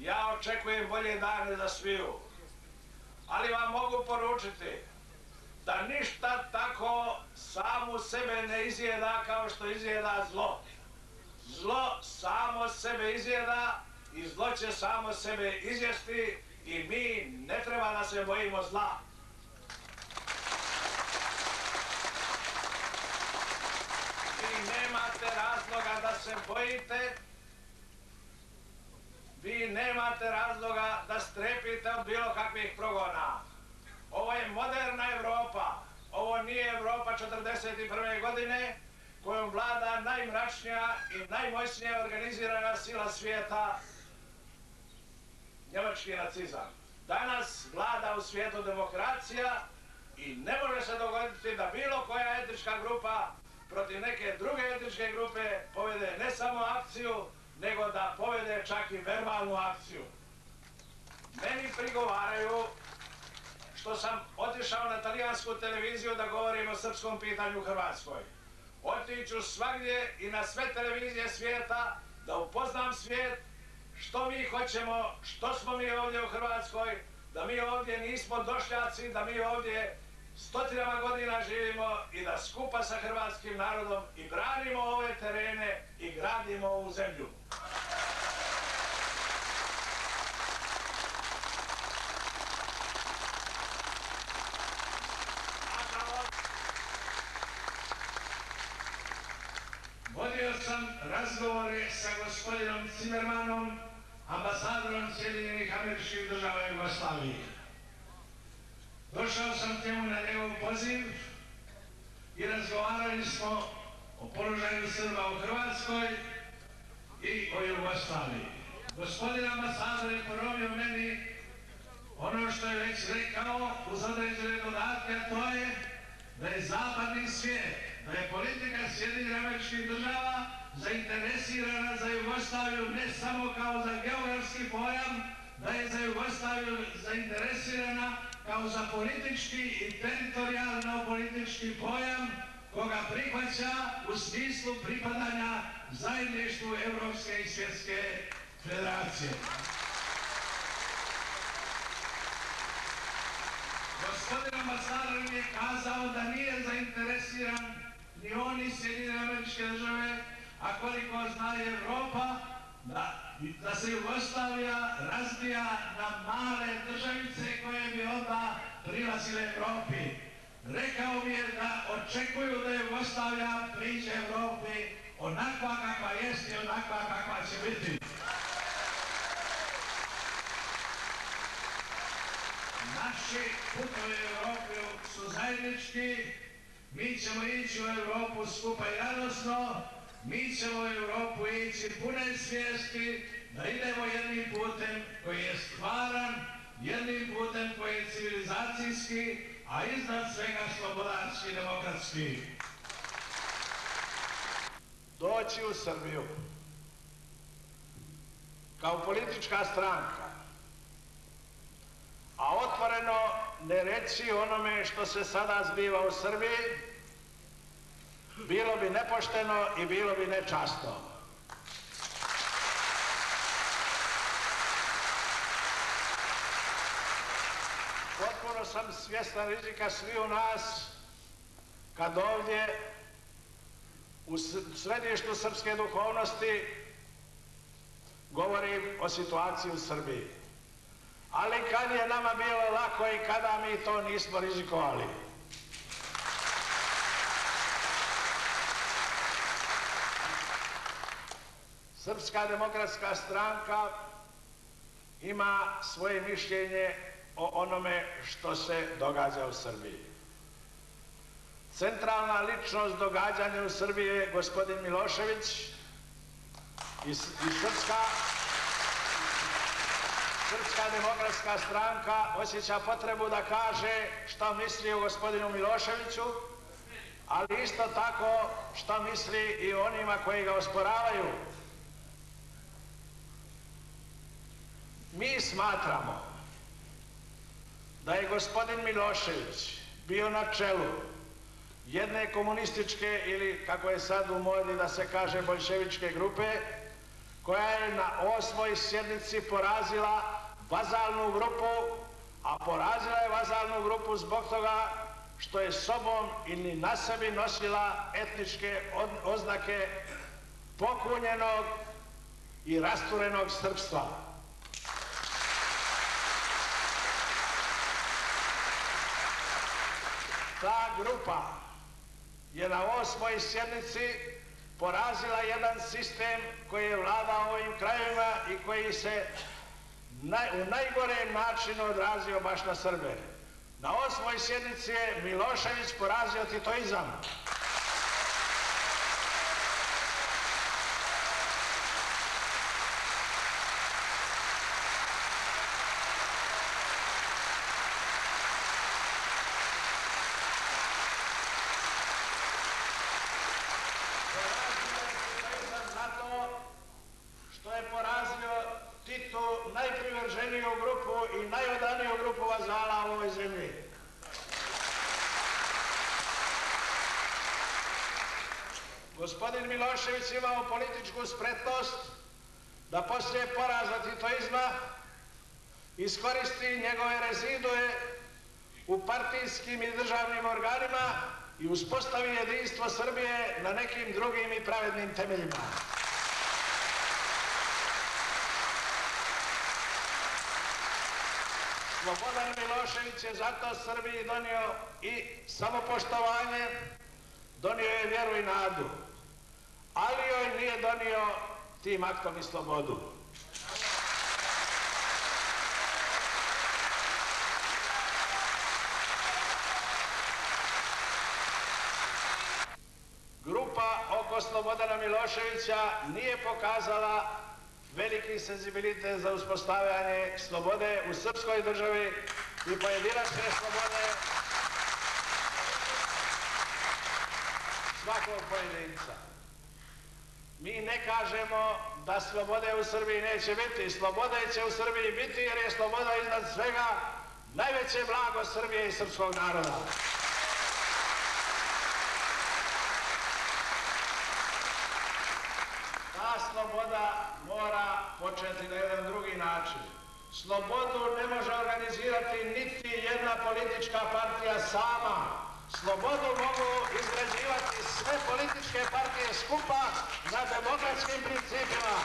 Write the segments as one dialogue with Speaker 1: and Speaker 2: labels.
Speaker 1: ja očekujem bolje dane za sviju. Ali vam mogu poručiti da ništa tako samu sebe ne izjeda kao što izjeda zlo. Zlo samo sebe izjeda i zlo će samo sebe izjesti i mi ne treba da se bojimo zla. Vi nemate razloga da se bojite, vi nemate razloga da strepite od bilo kakvih progona. Ovo je moderna Europa, ovo nije Europa 41. godine kojom vlada najmračnija i najmoćnija organizirana sila svijeta, njemački nacizam. Danas vlada u svijetu demokracija i ne može se dogoditi da bilo koja etnička grupa protiv neke druge etničke grupe povede ne samo akciju, nego da povede čak i verbalnu akciju. Meni prigovaraju što sam otišao na talijansku televiziju da govorim o srpskom pitanju u Hrvatskoj. Otiću svagdje i na sve televizije svijeta da upoznam svijet što mi hoćemo, što smo mi ovdje u Hrvatskoj, da mi ovdje nismo došljaci, da mi ovdje stotinama godina živimo i da skupa sa hrvatskim narodom i branimo ove terene i gradimo ovu zemlju. Nažalost, Vodio sam razgovore sa gospodinom Cimermanom, ambasadorom Sjedinjenih američkih država Jugoslavije. Došao sam k njemu na njegov poziv i razgovarali smo o položaju Srba u Hrvatskoj i o Jugoslaviji. Gospodin ambasador je ponovio meni ono što je već rekao uz određene dodatke, a to je da je zapadni svijet, da je politika Sjedinjenih američkih država zainteresirana za Jugoslaviju ne samo kao za geografski pojam, da je za Jugoslaviju zainteresirana kao za politički i teritorijalno politički pojam koga prihvaća u smislu pripadanja zajedništvu Evropske i svjetske federacije. Gospodin ambasador je kazao da nije zainteresiran ni on ni Sjedinjene američke države, a koliko zna Evropa, da, da se Jugoslavija razbija na male državice koje bi onda prilazile Evropi. Rekao mi je da očekuju da Jugoslavija priđe Evropi onakva kakva jest i onakva kakva će biti. Naši putovi u Evropu su zajednički, mi ćemo ići u Europu skupa i radosno, mi ćemo u Europu ići pune svijesti da idemo jednim putem koji je stvaran, jednim putem koji je civilizacijski, a iznad svega slobodarski, demokratski. Doći u Srbiju kao politička stranka, a otvoreno ne reći onome što se sada zbiva u Srbiji, bilo bi nepošteno i bilo bi nečasno. Potpuno sam svjestan rizika svi u nas kad ovdje u središtu srpske duhovnosti govorim o situaciji u Srbiji. Ali kad je nama bilo lako i kada mi to nismo rizikovali. Srpska demokratska stranka ima svoje mišljenje o onome što se događa u Srbiji. Centralna ličnost događanja u Srbiji je gospodin Milošević i, Srpska Srpska demokratska stranka osjeća potrebu da kaže šta misli o gospodinu Miloševiću, ali isto tako šta misli i onima koji ga osporavaju. Mi smatramo da je gospodin Milošević bio na čelu jedne komunističke ili kako je sad u modi da se kaže bolševičke grupe koja je na osmoj sjednici porazila vazalnu grupu, a porazila je vazalnu grupu zbog toga što je sobom ili na sebi nosila etničke oznake pokunjenog i rasturenog srpstva. Grupa je na osmoj sjednici porazila jedan sistem koji je vladao ovim krajevima i koji se u najgorem načinu odrazio baš na Srbe. Na osmoj sjednici je Milošević porazio titoizam. Gospodin Milošević imao političku spretnost da poslije poraza titoizma iskoristi njegove rezidue u partijskim i državnim organima i uspostavi jedinstvo Srbije na nekim drugim i pravednim temeljima. Slobodan Milošević je zato Srbiji donio i samopoštovanje, donio je vjeru i nadu ali joj nije donio tim aktom i slobodu. Grupa oko Slobodana Miloševića nije pokazala veliki senzibilitet za uspostavljanje slobode u srpskoj državi i pojedinačne slobode svakog pojedinca. Mi ne kažemo da slobode u Srbiji neće biti. Slobode će u Srbiji biti jer je sloboda iznad svega najveće blago Srbije i srpskog naroda. Početi na jedan drugi način. Slobodu ne može organizirati niti jedna politička partija sama. Slobodu mogu izgrađivati sve političke partije skupa na demokratskim principima.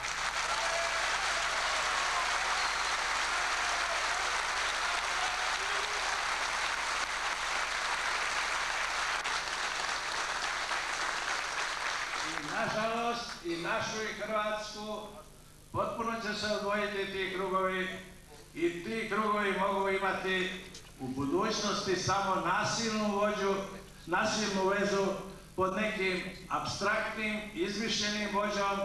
Speaker 1: Nažalost i našu i Hrvatsku potpuno će se odvojiti ti krugovi i ti krugovi mogu imati u budućnosti samo nasilnu vođu, nasilnu vezu pod nekim abstraktnim, izmišljenim vođom,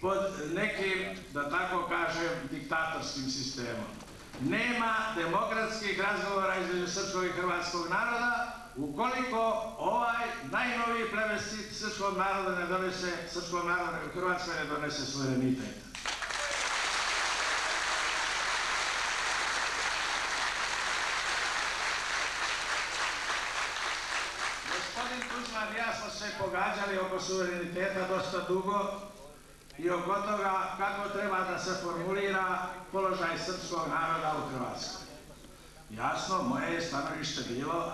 Speaker 1: pod nekim, da tako kažem, diktatorskim sistemom. Nema demokratskih razgovora između srpskog i hrvatskog naroda ukoliko ovaj najnoviji plebiscit srpskog naroda ne donese, srpskog naroda Hrvatska ne donese suverenitet. se pogađali oko suvereniteta dosta dugo i oko toga kako treba da se formulira položaj srpskog naroda u Hrvatskoj. Jasno, moje je stanovište bilo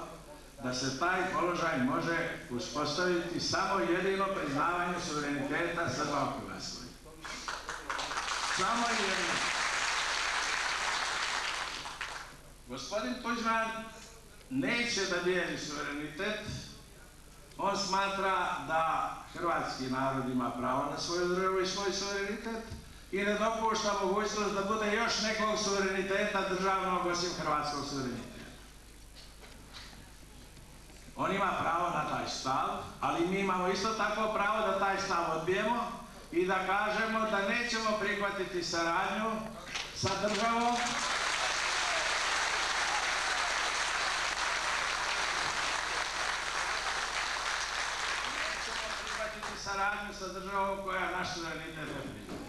Speaker 1: da se taj položaj može uspostaviti samo jedino priznavanje suvereniteta Srba u Hrvatskoj. Samo jedino. Gospodin Tuđman neće da dijeli suverenitet on smatra da hrvatski narod ima pravo na svoju državu i svoj suverenitet i ne dopušta mogućnost da bude još nekog suvereniteta državnog osim hrvatskog suvereniteta. On ima pravo na taj stav, ali mi imamo isto tako pravo da taj stav odbijemo i da kažemo da nećemo prihvatiti saradnju sa državom saradnju sa državom koja naš suverenitet odbija.